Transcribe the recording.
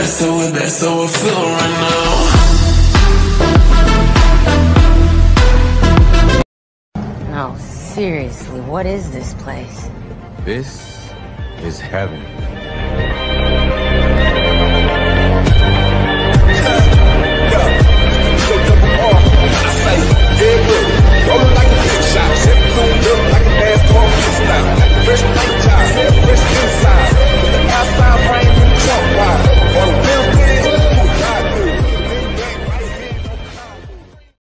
That's how, that's how I feel right now. No, seriously, what is this place? This is heaven.